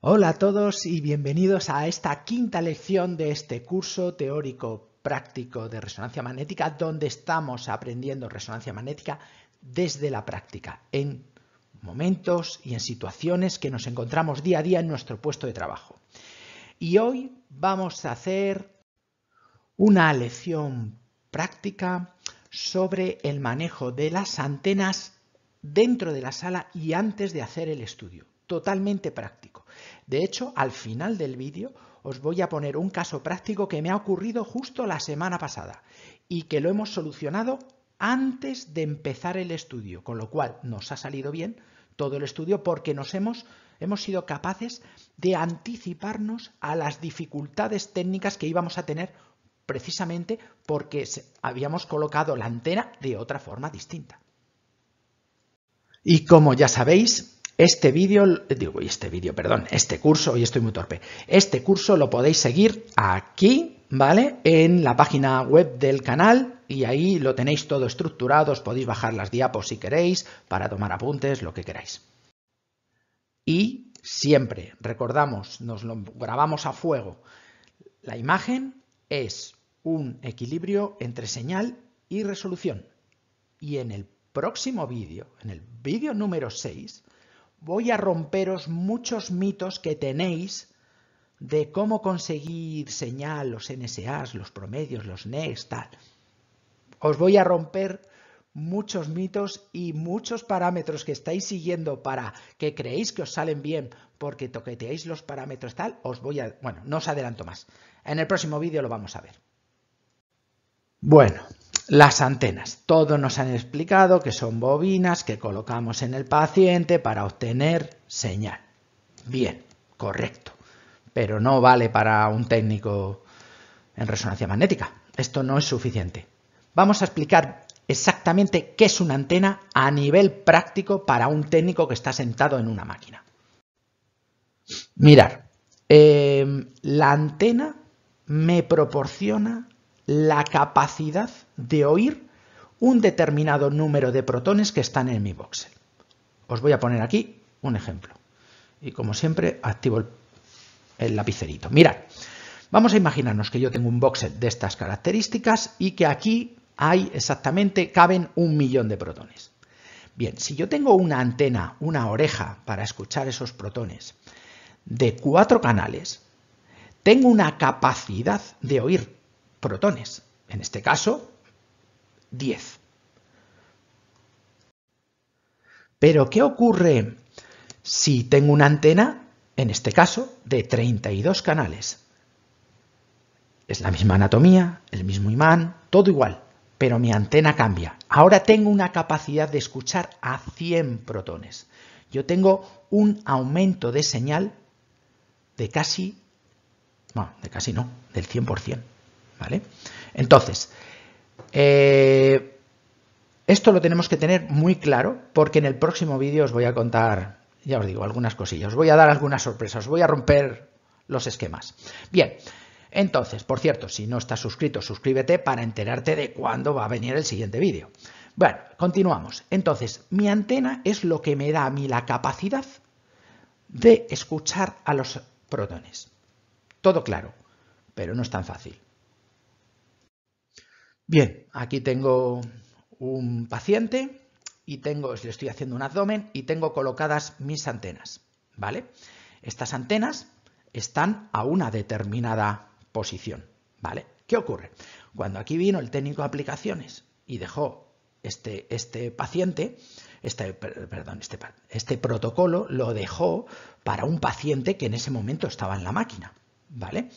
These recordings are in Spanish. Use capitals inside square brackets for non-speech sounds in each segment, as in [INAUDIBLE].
Hola a todos y bienvenidos a esta quinta lección de este curso teórico práctico de resonancia magnética donde estamos aprendiendo resonancia magnética desde la práctica en momentos y en situaciones que nos encontramos día a día en nuestro puesto de trabajo. Y hoy vamos a hacer una lección práctica sobre el manejo de las antenas dentro de la sala y antes de hacer el estudio. Totalmente práctico. De hecho, al final del vídeo os voy a poner un caso práctico que me ha ocurrido justo la semana pasada y que lo hemos solucionado antes de empezar el estudio, con lo cual nos ha salido bien todo el estudio porque nos hemos, hemos sido capaces de anticiparnos a las dificultades técnicas que íbamos a tener precisamente porque habíamos colocado la antena de otra forma distinta. Y como ya sabéis, este vídeo, digo, este vídeo, perdón, este curso, hoy estoy muy torpe, este curso lo podéis seguir aquí, ¿vale? En la página web del canal y ahí lo tenéis todo estructurado, os podéis bajar las diapos si queréis, para tomar apuntes, lo que queráis. Y siempre, recordamos, nos lo grabamos a fuego, la imagen es un equilibrio entre señal y resolución. Y en el próximo vídeo, en el vídeo número 6, voy a romperos muchos mitos que tenéis de cómo conseguir señal, los NSAs, los promedios, los NEX, tal. Os voy a romper muchos mitos y muchos parámetros que estáis siguiendo para que creéis que os salen bien porque toqueteáis los parámetros tal, os voy a... Bueno, no os adelanto más. En el próximo vídeo lo vamos a ver. Bueno, las antenas. Todos nos han explicado que son bobinas que colocamos en el paciente para obtener señal. Bien, correcto. Pero no vale para un técnico en resonancia magnética. Esto no es suficiente. Vamos a explicar exactamente qué es una antena a nivel práctico para un técnico que está sentado en una máquina. Mirar, eh, la antena me proporciona la capacidad de oír un determinado número de protones que están en mi voxel. Os voy a poner aquí un ejemplo. Y como siempre, activo el, lapicerito. Mirad, vamos a imaginarnos que yo tengo un voxel de estas características y que aquí hay exactamente, caben un millón de protones. Bien, si yo tengo una antena, una oreja para escuchar esos protones de cuatro canales, tengo una capacidad de oír protones. En este caso, 10. Pero, ¿qué ocurre si tengo una antena, en este caso, de 32 canales? Es la misma anatomía, el mismo imán, todo igual, pero mi antena cambia. Ahora tengo una capacidad de escuchar a 100 protones. Yo tengo un aumento de señal de casi, no, de casi no, del 100%. ¿Vale? Entonces, eh, esto lo tenemos que tener muy claro porque en el próximo vídeo os voy a contar, ya os digo, algunas cosillas, os voy a dar algunas sorpresas, os voy a romper los esquemas. Bien, entonces, por cierto, si no estás suscrito, suscríbete para enterarte de cuándo va a venir el siguiente vídeo. Bueno, continuamos. Entonces, mi antena es lo que me da a mí la capacidad de escuchar a los protones. Todo claro, pero no es tan fácil. Bien, aquí tengo un paciente y tengo, le estoy haciendo un abdomen y tengo colocadas mis antenas, ¿vale? Estas antenas están a una determinada posición, ¿vale? ¿Qué ocurre? Cuando aquí vino el técnico de aplicaciones y dejó este, este paciente, este, perdón, este, este protocolo lo dejó para un paciente que en ese momento estaba en la máquina, ¿vale?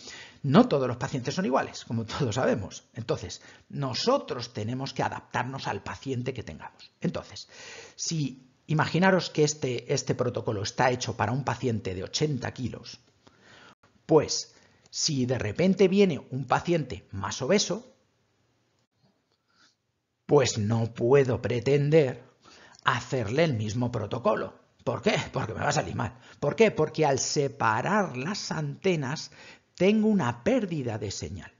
No todos los pacientes son iguales, como todos sabemos. Entonces, nosotros tenemos que adaptarnos al paciente que tengamos. Entonces, si imaginaros que este, este protocolo está hecho para un paciente de 80 kilos, pues si de repente viene un paciente más obeso, pues no puedo pretender hacerle el mismo protocolo. ¿Por qué? Porque me va a salir mal. ¿Por qué? Porque al separar las antenas tengo una pérdida de señal.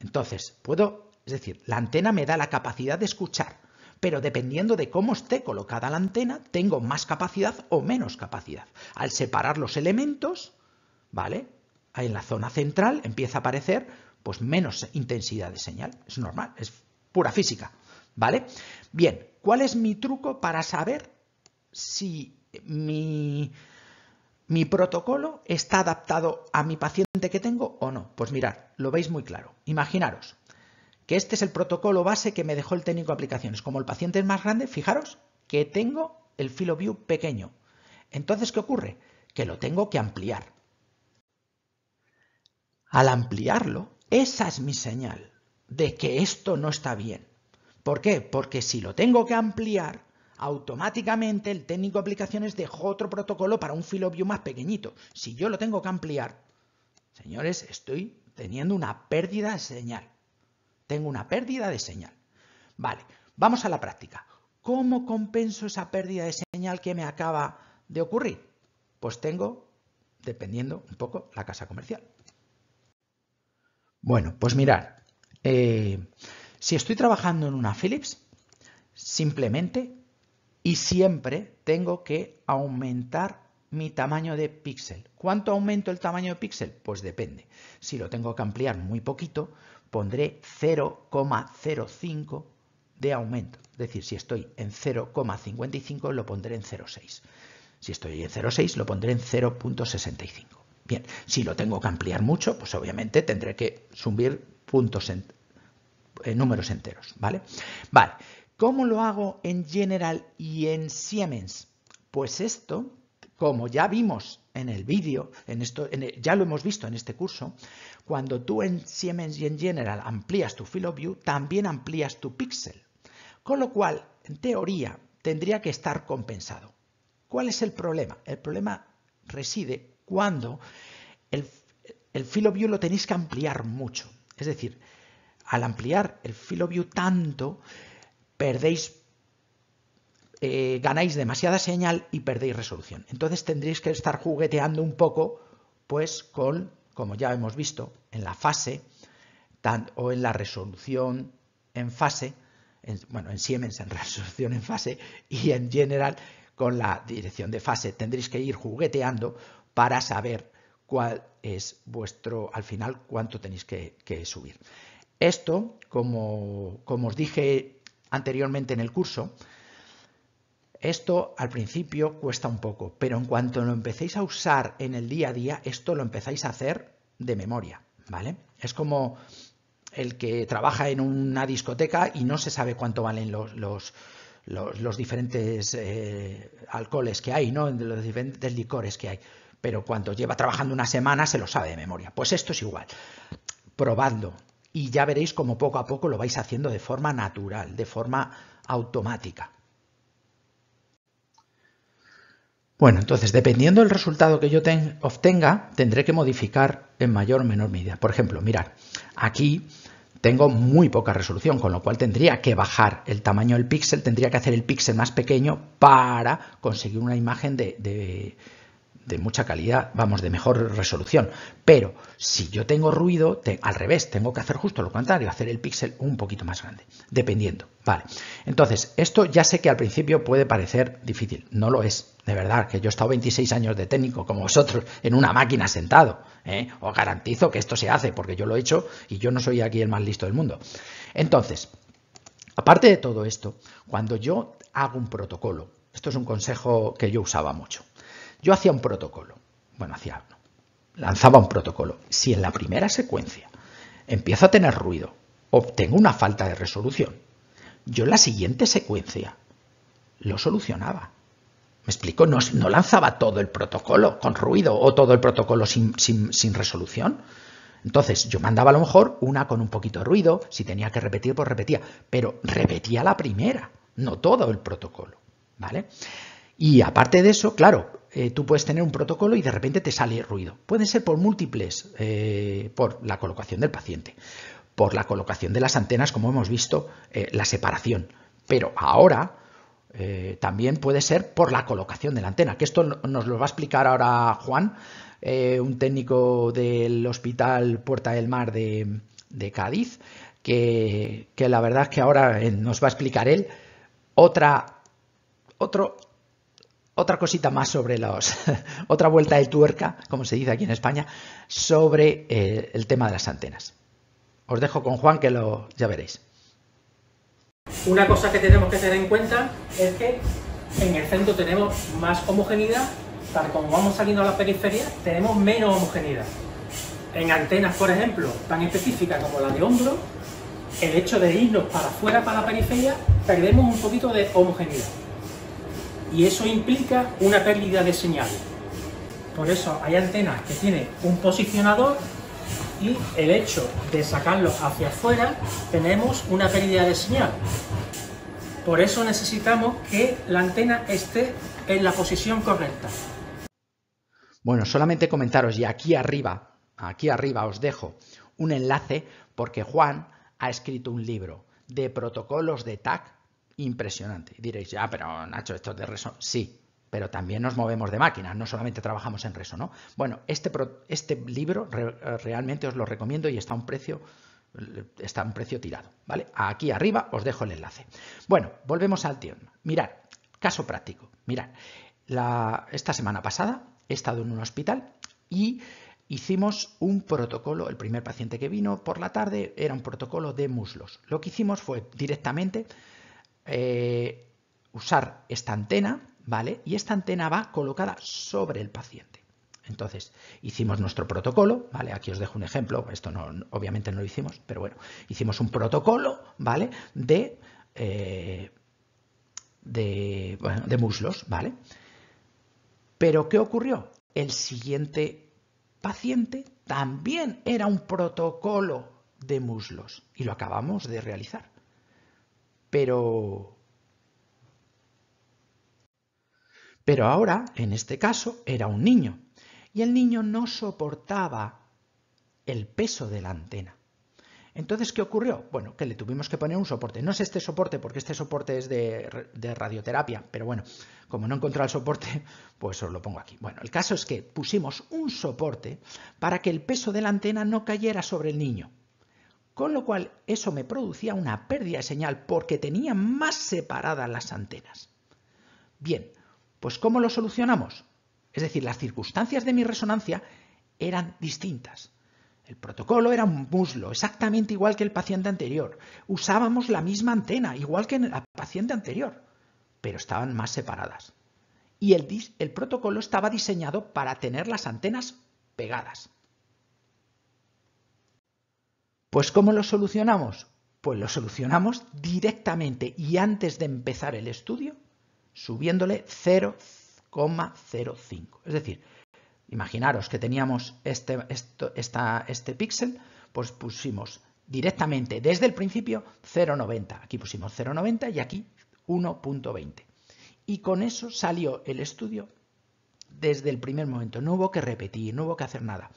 Entonces, puedo, es decir, la antena me da la capacidad de escuchar, pero dependiendo de cómo esté colocada la antena, tengo más capacidad o menos capacidad. Al separar los elementos, ¿vale? En la zona central empieza a aparecer pues menos intensidad de señal. Es normal, es pura física, ¿vale? Bien, ¿cuál es mi truco para saber si mi, mi protocolo está adaptado a mi paciente que tengo o no? Pues mirad, lo veis muy claro. Imaginaros, que este es el protocolo base que me dejó el técnico de aplicaciones. Como el paciente es más grande, fijaros que tengo el view pequeño. Entonces, ¿qué ocurre? Que lo tengo que ampliar. Al ampliarlo, esa es mi señal de que esto no está bien. ¿Por qué? Porque si lo tengo que ampliar, automáticamente el técnico de aplicaciones dejó otro protocolo para un view más pequeñito. Si yo lo tengo que ampliar, señores, estoy teniendo una pérdida de señal tengo una pérdida de señal. Vale, vamos a la práctica. ¿Cómo compenso esa pérdida de señal que me acaba de ocurrir? Pues tengo, dependiendo un poco, la casa comercial. Bueno, pues mirad, eh, si estoy trabajando en una Philips, simplemente y siempre tengo que aumentar mi tamaño de píxel. ¿Cuánto aumento el tamaño de píxel? Pues depende. Si lo tengo que ampliar muy poquito, pondré 0,05 de aumento. Es decir, si estoy en 0,55 lo pondré en 0,6. Si estoy en 0,6 lo pondré en 0,65. Bien, si lo tengo que ampliar mucho, pues obviamente tendré que subir puntos en, números enteros, ¿vale? Vale, ¿cómo lo hago en General y en Siemens? Pues esto, como ya vimos en el vídeo, ya lo hemos visto en este curso, cuando tú en Siemens y en General amplías tu field of view, también amplías tu píxel. Con lo cual, en teoría, tendría que estar compensado. ¿Cuál es el problema? El problema reside cuando el, el field of view lo tenéis que ampliar mucho. Es decir, al ampliar el field of view tanto, perdéis eh, ganáis demasiada señal y perdéis resolución. Entonces tendréis que estar jugueteando un poco, pues con, como ya hemos visto, en la fase o en la resolución en fase, bueno, en Siemens en [LAUGHS] resolución en fase y en general con la dirección de fase. Tendréis que ir jugueteando para saber cuál es vuestro, al final, cuánto tenéis que, que subir. Esto, como, como os dije anteriormente en el curso, esto al principio cuesta un poco, pero en cuanto lo empecéis a usar en el día a día, esto lo empezáis a hacer de memoria, ¿vale? Es como el que trabaja en una discoteca y no se sabe cuánto valen los, los, diferentes eh, alcoholes que hay, ¿no? Los diferentes licores que hay. Pero cuando lleva trabajando una semana se lo sabe de memoria. Pues esto es igual. Probadlo y ya veréis cómo poco a poco lo vais haciendo de forma natural, de forma automática. Bueno, entonces, dependiendo del resultado que yo obtenga, tendré que modificar en mayor o menor medida. Por ejemplo, mirad, aquí tengo muy poca resolución, con lo cual tendría que bajar el tamaño del píxel, tendría que hacer el píxel más pequeño para conseguir una imagen de, de mucha calidad, vamos, de mejor resolución. Pero si yo tengo ruido, al revés, tengo que hacer justo lo contrario, hacer el píxel un poquito más grande, dependiendo. Vale. Entonces, esto ya sé que al principio puede parecer difícil, no lo es, de verdad, que yo he estado 26 años de técnico, como vosotros, en una máquina sentado. ¿eh? Os garantizo que esto se hace, porque yo lo he hecho y yo no soy aquí el más listo del mundo. Entonces, aparte de todo esto, cuando yo hago un protocolo, esto es un consejo que yo usaba mucho. Yo hacía un protocolo. Bueno, hacía, lanzaba un protocolo. Si en la primera secuencia empiezo a tener ruido o tengo una falta de resolución, yo en la siguiente secuencia lo solucionaba. ¿Me explico? No, lanzaba todo el protocolo con ruido o todo el protocolo sin, sin, resolución. Entonces, yo mandaba a lo mejor una con un poquito de ruido, si tenía que repetir, pues repetía, pero repetía la primera, no todo el protocolo. ¿Vale? Y aparte de eso, claro, eh, tú puedes tener un protocolo y de repente te sale ruido. Puede ser por múltiples, eh, por la colocación del paciente, por la colocación de las antenas, como hemos visto, eh, la separación. Pero ahora también puede ser por la colocación de la antena, que esto nos lo va a explicar ahora Juan, un técnico del Hospital Puerta del Mar de, Cádiz, que, que, la verdad es que ahora nos va a explicar él otra, otro, otra cosita más sobre los, [LAUGHS] otra vuelta de tuerca, como se dice aquí en España, sobre eh, el tema de las antenas. Os dejo con Juan que lo ya veréis. Una cosa que tenemos que tener en cuenta es que en el centro tenemos más homogeneidad, tal como vamos saliendo a la periferia, tenemos menos homogeneidad. En antenas, por ejemplo, tan específicas como la de hombro, el hecho de irnos para afuera, para la periferia, perdemos un poquito de homogeneidad. Y eso implica una pérdida de señal. Por eso hay antenas que tienen un posicionador y el hecho de sacarlo hacia afuera tenemos una pérdida de señal. Por eso necesitamos que la antena esté en la posición correcta. Bueno, solamente comentaros y aquí arriba, aquí arriba os dejo un enlace porque Juan ha escrito un libro de protocolos de TAC impresionante. Y diréis, ya, pero Nacho, esto es de reso. Sí, pero también nos movemos de máquinas, no solamente trabajamos en reso, ¿no? Bueno, este, este libro realmente os lo recomiendo y está a un precio está a un precio tirado, ¿vale? Aquí arriba os dejo el enlace. Bueno, volvemos al tiempo. Mirad, caso práctico. Mirad, esta semana pasada he estado en un hospital y hicimos un protocolo, el primer paciente que vino por la tarde era un protocolo de muslos. Lo que hicimos fue directamente eh, usar esta antena, ¿vale? Y esta antena va colocada sobre el paciente. Entonces, hicimos nuestro protocolo, ¿vale? Aquí os dejo un ejemplo, esto no, obviamente no lo hicimos, pero bueno, hicimos un protocolo, ¿vale? De, eh, de, de muslos, ¿vale? Pero, ¿qué ocurrió? El siguiente paciente también era un protocolo de muslos y lo acabamos de realizar. Pero Pero ahora, en este caso, era un niño y el niño no soportaba el peso de la antena. Entonces, ¿qué ocurrió? Bueno, que le tuvimos que poner un soporte. No es este soporte, porque este soporte es de, radioterapia, pero bueno, como no encontré el soporte, pues os lo pongo aquí. Bueno, el caso es que pusimos un soporte para que el peso de la antena no cayera sobre el niño. Con lo cual, eso me producía una pérdida de señal porque tenía más separadas las antenas. Bien, pues ¿cómo lo solucionamos? Es decir, las circunstancias de mi resonancia eran distintas. El protocolo era un muslo, exactamente igual que el paciente anterior. Usábamos la misma antena, igual que en el paciente anterior, pero estaban más separadas. Y el, el protocolo estaba diseñado para tener las antenas pegadas. Pues ¿cómo lo solucionamos? Pues lo solucionamos directamente y antes de empezar el estudio subiéndole 0,05. Es decir, imaginaros que teníamos este, este píxel, pues pusimos directamente desde el principio 0,90. Aquí pusimos 0,90 y aquí 1,20. Y con eso salió el estudio desde el primer momento. No hubo que repetir, no hubo que hacer nada.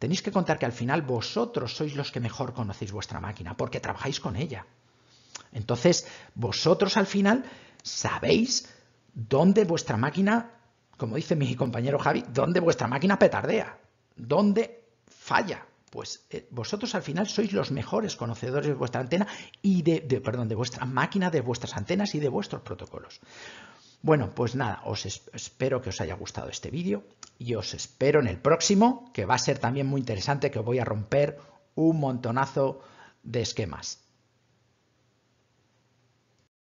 Tenéis que contar que al final vosotros sois los que mejor conocéis vuestra máquina, porque trabajáis con ella. Entonces, vosotros al final sabéis dónde vuestra máquina, como dice mi compañero Javi, dónde vuestra máquina petardea, dónde falla. Pues eh, vosotros al final sois los mejores conocedores de vuestra antena y de, perdón, de vuestra máquina, de vuestras antenas y de vuestros protocolos. Bueno, pues nada, os espero que os haya gustado este vídeo y os espero en el próximo, que va a ser también muy interesante, que voy a romper un montonazo de esquemas.